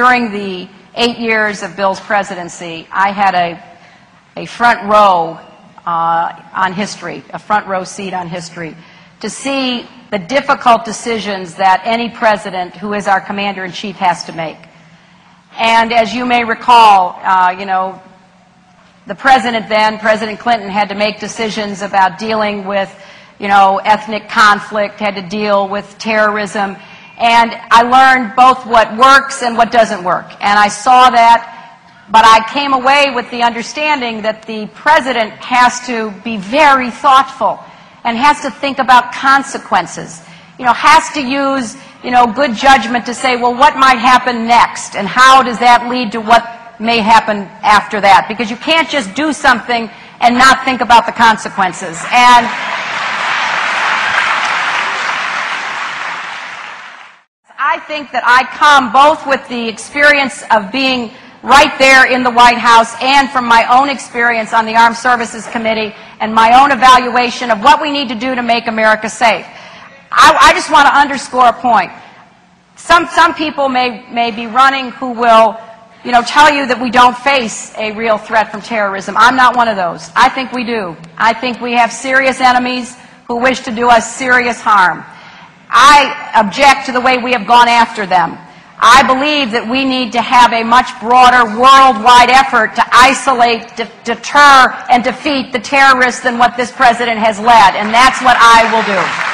During the eight years of Bill's presidency, I had a, a front row uh, on history, a front row seat on history, to see the difficult decisions that any president who is our commander in chief has to make. And as you may recall, uh, you know, the president then, President Clinton, had to make decisions about dealing with, you know, ethnic conflict, had to deal with terrorism. And I learned both what works and what doesn't work. And I saw that but I came away with the understanding that the president has to be very thoughtful and has to think about consequences. You know, has to use, you know, good judgment to say, well, what might happen next? And how does that lead to what may happen after that? Because you can't just do something and not think about the consequences. And I think that I come both with the experience of being right there in the White House and from my own experience on the Armed Services Committee and my own evaluation of what we need to do to make America safe. I, I just want to underscore a point. Some, some people may, may be running who will you know, tell you that we don't face a real threat from terrorism. I'm not one of those. I think we do. I think we have serious enemies who wish to do us serious harm. I object to the way we have gone after them. I believe that we need to have a much broader worldwide effort to isolate, de deter, and defeat the terrorists than what this president has led, and that's what I will do.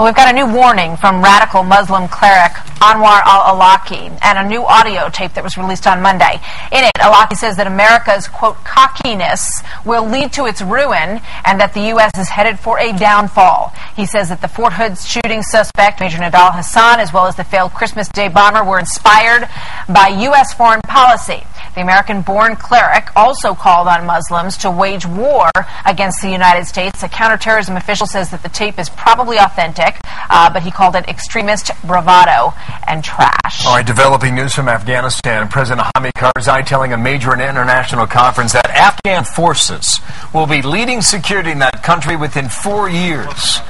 We've got a new warning from radical Muslim cleric Anwar al-Awlaki and a new audio tape that was released on Monday. In it, Awlaki says that America's, quote, cockiness will lead to its ruin and that the U.S. is headed for a downfall. He says that the Fort Hood shooting suspect, Major Nidal Hasan, as well as the failed Christmas Day bomber were inspired by U.S. foreign policy. The American-born cleric also called on Muslims to wage war against the United States. A counterterrorism official says that the tape is probably authentic, uh, but he called it extremist bravado and trash. All right, developing news from Afghanistan. President Hamid Karzai telling a major international conference that Afghan forces will be leading security in that country within four years.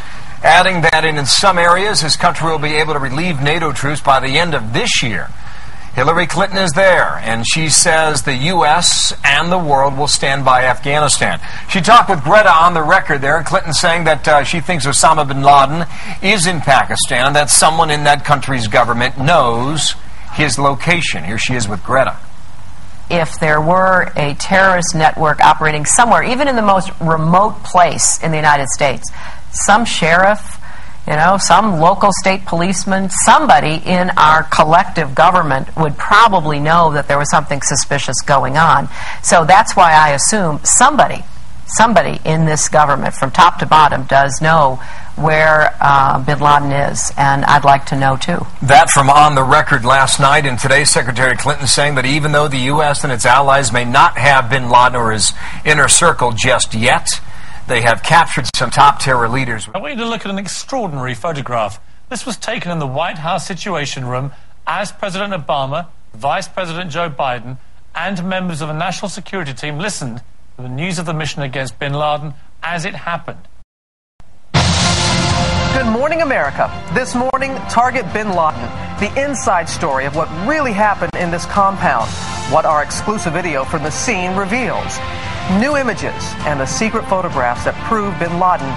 Adding that in, in some areas, his country will be able to relieve NATO troops by the end of this year. Hillary Clinton is there, and she says the U.S. and the world will stand by Afghanistan. She talked with Greta on the record there, and Clinton saying that uh, she thinks Osama bin Laden is in Pakistan, and that someone in that country's government knows his location. Here she is with Greta. If there were a terrorist network operating somewhere, even in the most remote place in the United States, some sheriff you know, some local state policeman, somebody in our collective government would probably know that there was something suspicious going on. So that's why I assume somebody, somebody in this government from top to bottom does know where uh, bin Laden is, and I'd like to know too. That from on the record last night, and today Secretary Clinton saying that even though the U.S. and its allies may not have bin Laden or his inner circle just yet, they have captured some top terror leaders. I want you to look at an extraordinary photograph. This was taken in the White House Situation Room as President Obama, Vice President Joe Biden, and members of a national security team listened to the news of the mission against bin Laden as it happened. Good morning, America. This morning, target bin Laden. The inside story of what really happened in this compound. What our exclusive video from the scene reveals new images, and the secret photographs that prove bin Laden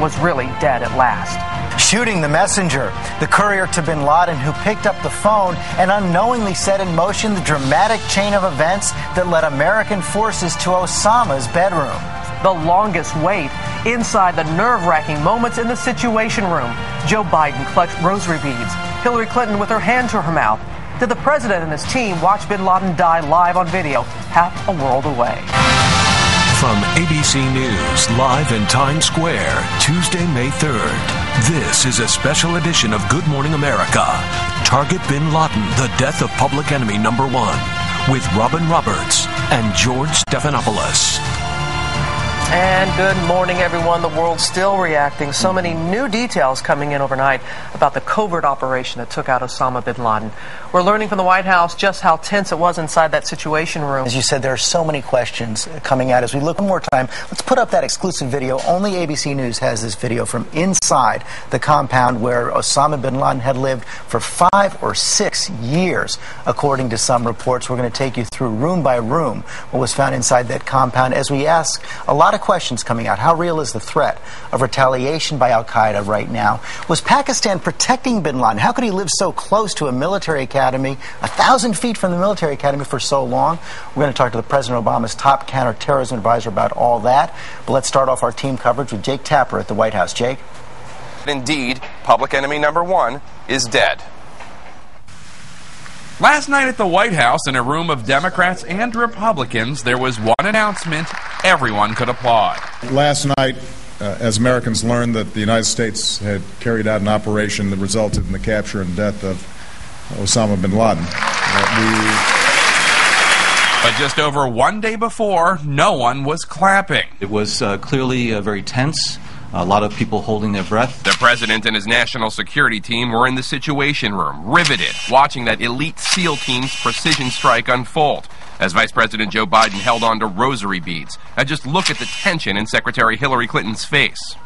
was really dead at last. Shooting the messenger, the courier to bin Laden who picked up the phone and unknowingly set in motion the dramatic chain of events that led American forces to Osama's bedroom. The longest wait inside the nerve wracking moments in the Situation Room. Joe Biden clutched rosary beads, Hillary Clinton with her hand to her mouth. Did the president and his team watch bin Laden die live on video, half a world away? From ABC News, live in Times Square, Tuesday, May 3rd. This is a special edition of Good Morning America. Target Bin Laden, the death of public enemy number one, with Robin Roberts and George Stephanopoulos. And good morning, everyone. The world's still reacting. So many new details coming in overnight about the covert operation that took out Osama bin Laden. We're learning from the White House just how tense it was inside that situation room. As you said, there are so many questions coming out as we look one more time. Let's put up that exclusive video. Only ABC News has this video from inside the compound where Osama bin Laden had lived for five or six years, according to some reports. We're going to take you through room by room what was found inside that compound as we ask a lot of questions coming out. How real is the threat of retaliation by Al Qaeda right now? Was Pakistan protecting bin Laden? How could he live so close to a military academy, a thousand feet from the military academy for so long? We're going to talk to the President Obama's top counterterrorism advisor about all that. But let's start off our team coverage with Jake Tapper at the White House. Jake? Indeed, public enemy number one is dead. Last night at the White House, in a room of Democrats and Republicans, there was one announcement everyone could applaud. Last night, uh, as Americans learned that the United States had carried out an operation that resulted in the capture and death of Osama bin Laden, uh, we. But just over one day before, no one was clapping. It was uh, clearly uh, very tense a lot of people holding their breath. The president and his national security team were in the situation room, riveted, watching that elite SEAL team's precision strike unfold. As Vice President Joe Biden held on to rosary beads, and just look at the tension in Secretary Hillary Clinton's face.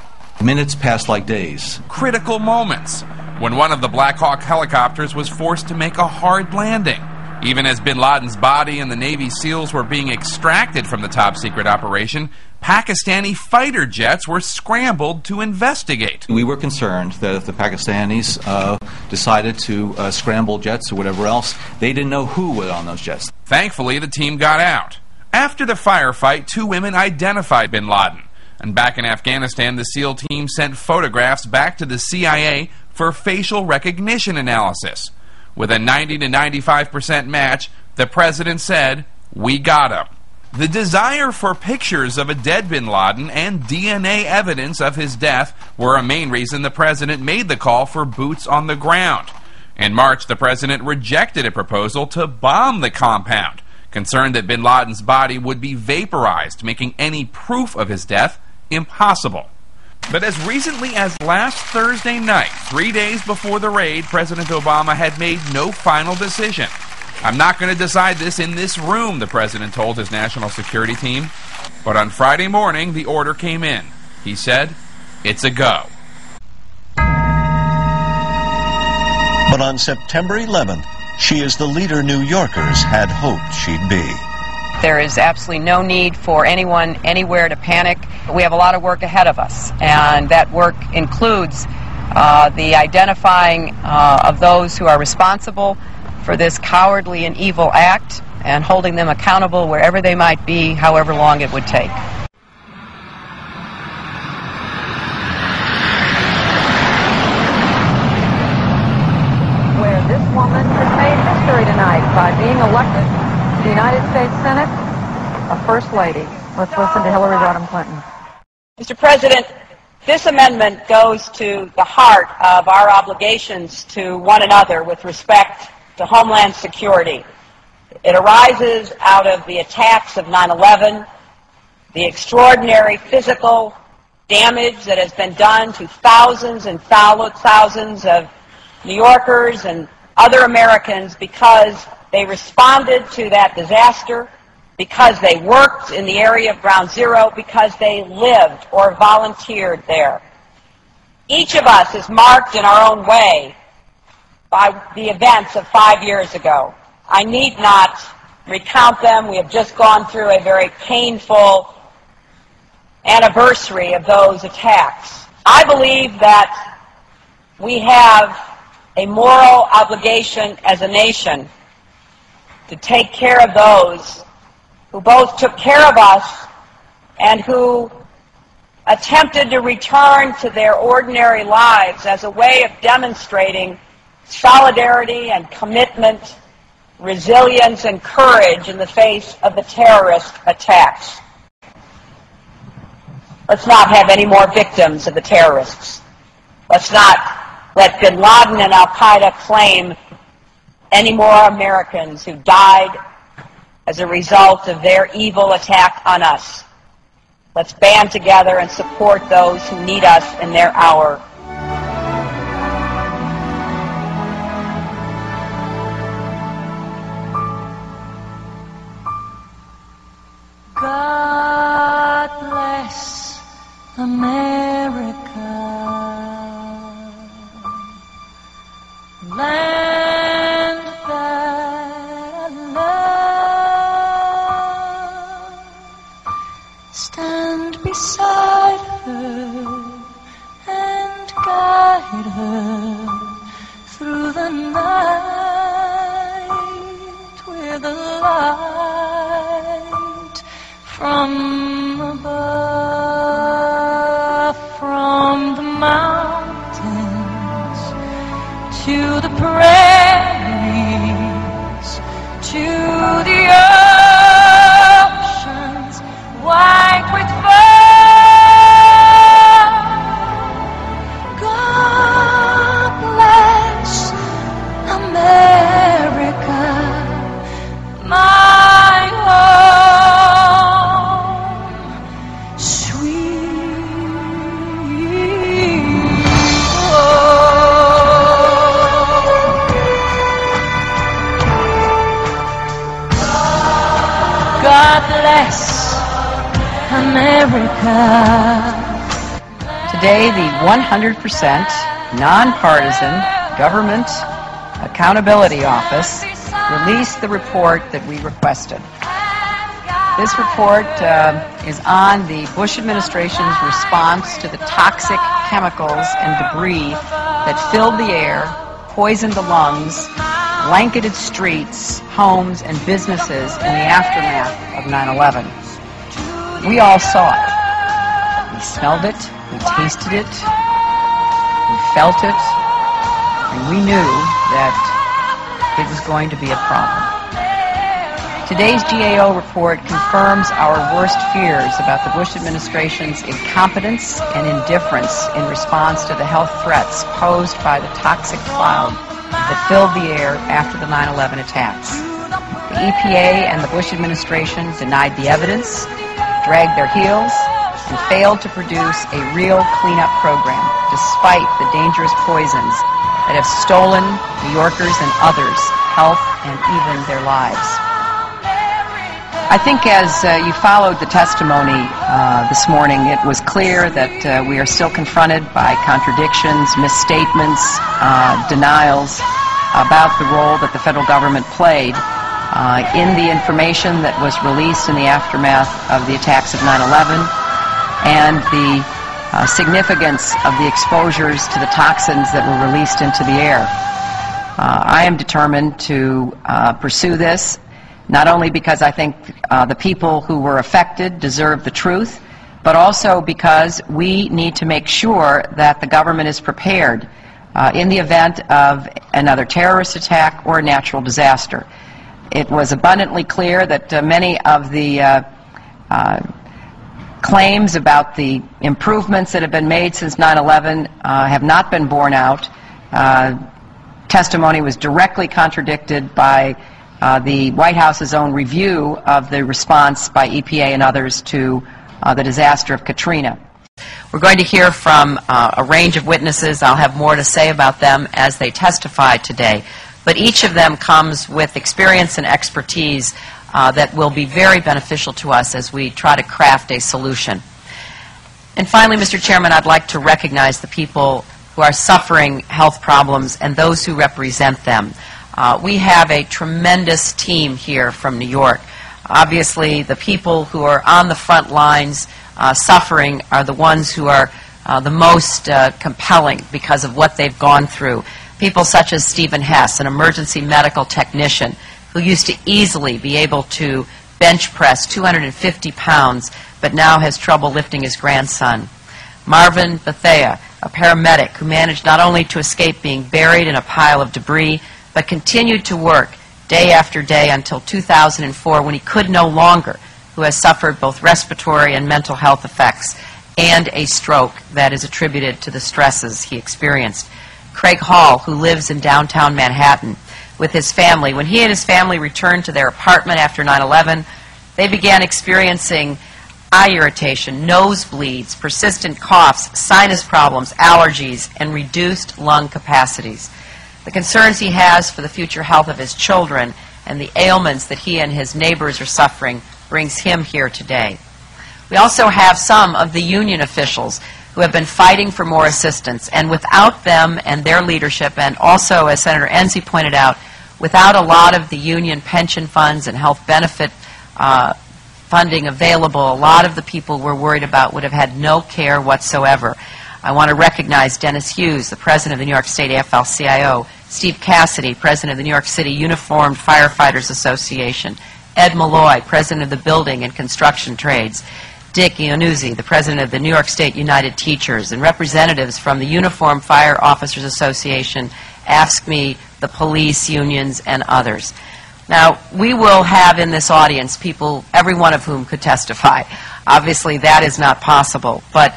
Minutes passed like days. Critical moments when one of the Black Hawk helicopters was forced to make a hard landing. Even as bin Laden's body and the Navy SEALs were being extracted from the top secret operation, Pakistani fighter jets were scrambled to investigate. We were concerned that if the Pakistanis uh, decided to uh, scramble jets or whatever else, they didn't know who was on those jets. Thankfully, the team got out. After the firefight, two women identified bin Laden. And back in Afghanistan, the SEAL team sent photographs back to the CIA for facial recognition analysis. With a 90 to 95% match, the president said, We got him. The desire for pictures of a dead bin Laden and DNA evidence of his death were a main reason the president made the call for boots on the ground. In March, the president rejected a proposal to bomb the compound, concerned that bin Laden's body would be vaporized, making any proof of his death impossible. But as recently as last Thursday night, three days before the raid, President Obama had made no final decision. I'm not going to decide this in this room, the president told his national security team. But on Friday morning, the order came in. He said, It's a go. But on September 11th, she is the leader New Yorkers had hoped she'd be. There is absolutely no need for anyone anywhere to panic. We have a lot of work ahead of us, and that work includes uh, the identifying uh, of those who are responsible for this cowardly and evil act and holding them accountable wherever they might be, however long it would take. Where this woman has made history tonight by being elected to the United States Senate, a First Lady. Let's listen to Hillary Rodham Clinton. Mr. President, this amendment goes to the heart of our obligations to one another with respect to Homeland Security. It arises out of the attacks of 9-11, the extraordinary physical damage that has been done to thousands and thousands of New Yorkers and other Americans because they responded to that disaster, because they worked in the area of Ground Zero, because they lived or volunteered there. Each of us is marked in our own way by the events of five years ago. I need not recount them. We have just gone through a very painful anniversary of those attacks. I believe that we have a moral obligation as a nation to take care of those who both took care of us and who attempted to return to their ordinary lives as a way of demonstrating solidarity and commitment, resilience and courage in the face of the terrorist attacks. Let's not have any more victims of the terrorists. Let's not let bin Laden and Al Qaeda claim any more Americans who died as a result of their evil attack on us. Let's band together and support those who need us in their hour America, land that I love. Stand beside her and guide her through the night with a light from above, mountains to the prairies, 100% nonpartisan Government Accountability Office released the report that we requested. This report uh, is on the Bush administration's response to the toxic chemicals and debris that filled the air, poisoned the lungs, blanketed streets, homes, and businesses in the aftermath of 9-11. We all saw it. We smelled it, we tasted it, felt it, and we knew that it was going to be a problem. Today's GAO report confirms our worst fears about the Bush administration's incompetence and indifference in response to the health threats posed by the toxic cloud that filled the air after the 9-11 attacks. The EPA and the Bush administration denied the evidence, dragged their heels, and failed to produce a real cleanup program despite the dangerous poisons that have stolen New Yorkers and others health and even their lives. I think as uh, you followed the testimony uh, this morning, it was clear that uh, we are still confronted by contradictions, misstatements, uh, denials about the role that the federal government played uh, in the information that was released in the aftermath of the attacks of 9-11 and the uh, significance of the exposures to the toxins that were released into the air. I am determined to pursue this not only because I think uh, the people who were affected deserve the truth, but also because we need to make sure that the government is prepared uh, in the event of another terrorist attack or a natural disaster. It was abundantly clear that uh, many of the claims about the improvements that have been made since 9-11 have not been borne out. testimony was directly contradicted by uh, the White House's own review of the response by EPA and others to uh, the disaster of Katrina. We're going to hear from uh, a range of witnesses. I'll have more to say about them as they testify today. But each of them comes with experience and expertise that will be very beneficial to us as we try to craft a solution. And finally, Mr. Chairman, I'd like to recognize the people who are suffering health problems and those who represent them. Uh, we have a tremendous team here from New York. Obviously, the people who are on the front lines uh, suffering are the ones who are uh, the most compelling because of what they've gone through. People such as Stephen Hess, an emergency medical technician who used to easily be able to bench press 250 pounds, but now has trouble lifting his grandson. Marvin Bethea, a paramedic who managed not only to escape being buried in a pile of debris, but continued to work day after day until 2004 when he could no longer, who has suffered both respiratory and mental health effects and a stroke that is attributed to the stresses he experienced. Craig Hall, who lives in downtown Manhattan with his family, when he and his family returned to their apartment after 9 11, they began experiencing eye irritation, nosebleeds, persistent coughs, sinus problems, allergies, and reduced lung capacities. The concerns he has for the future health of his children and the ailments that he and his neighbors are suffering brings him here today. We also have some of the union officials who have been fighting for more assistance, and without them and their leadership, and also, as Senator Enzi pointed out, without a lot of the union pension funds and health benefit uh, funding available, a lot of the people we're worried about would have had no care whatsoever. I want to recognize Dennis Hughes, the president of the New York State AFL-CIO, Steve Cassidy, president of the New York City Uniformed Firefighters Association, Ed Malloy, president of the Building and Construction Trades, Dick Iannuzzi, the president of the New York State United Teachers, and representatives from the Uniform Fire Officers Association, AFSCME, the police unions, and others. Now, we will have in this audience people, every one of whom could testify. Obviously, that is not possible, but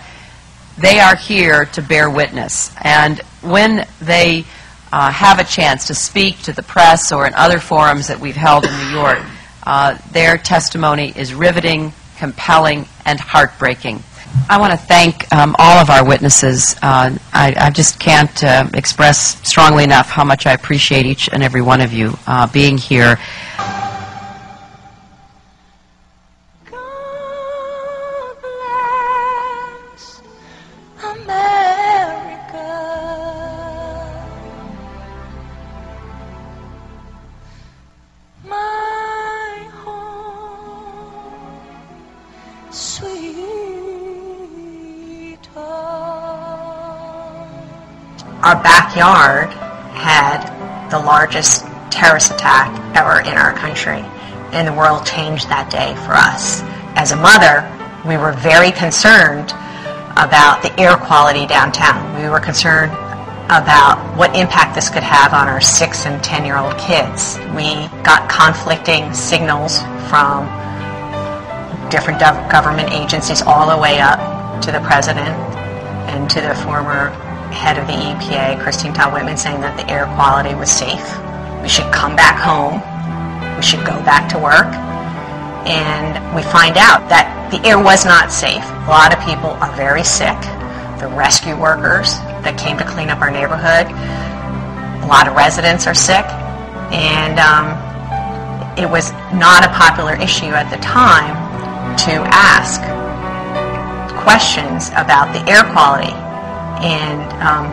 they are here to bear witness. And when they uh, have a chance to speak to the press or in other forums that we've held in New York, uh, their testimony is riveting, compelling, and heartbreaking. I want to thank um, all of our witnesses. Uh, I, I, just can't uh, express strongly enough how much I appreciate each and every one of you uh, being here. Backyard had the largest terrorist attack ever in our country, and the world changed that day for us. As a mother, we were very concerned about the air quality downtown. We were concerned about what impact this could have on our six and ten year old kids. We got conflicting signals from different government agencies all the way up to the president and to the former head of the EPA, Christine Todd Whitman, saying that the air quality was safe. We should come back home. We should go back to work. And we find out that the air was not safe. A lot of people are very sick. The rescue workers that came to clean up our neighborhood, a lot of residents are sick. And um, it was not a popular issue at the time to ask questions about the air quality and um,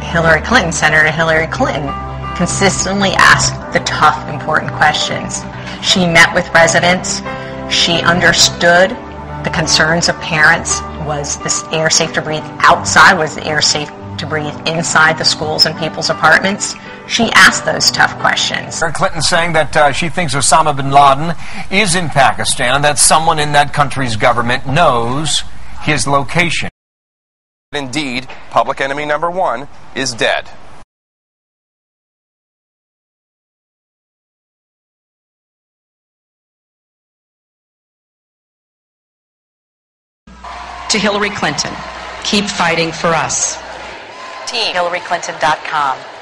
Hillary Clinton, Senator Hillary Clinton, consistently asked the tough, important questions. She met with residents. She understood the concerns of parents. Was the air safe to breathe outside? Was the air safe to breathe inside the schools and people's apartments? She asked those tough questions. Clinton saying that uh, she thinks Osama bin Laden is in Pakistan and that someone in that country's government knows his location. Indeed, public enemy number one is dead. To Hillary Clinton, keep fighting for us. Team HillaryClinton.com.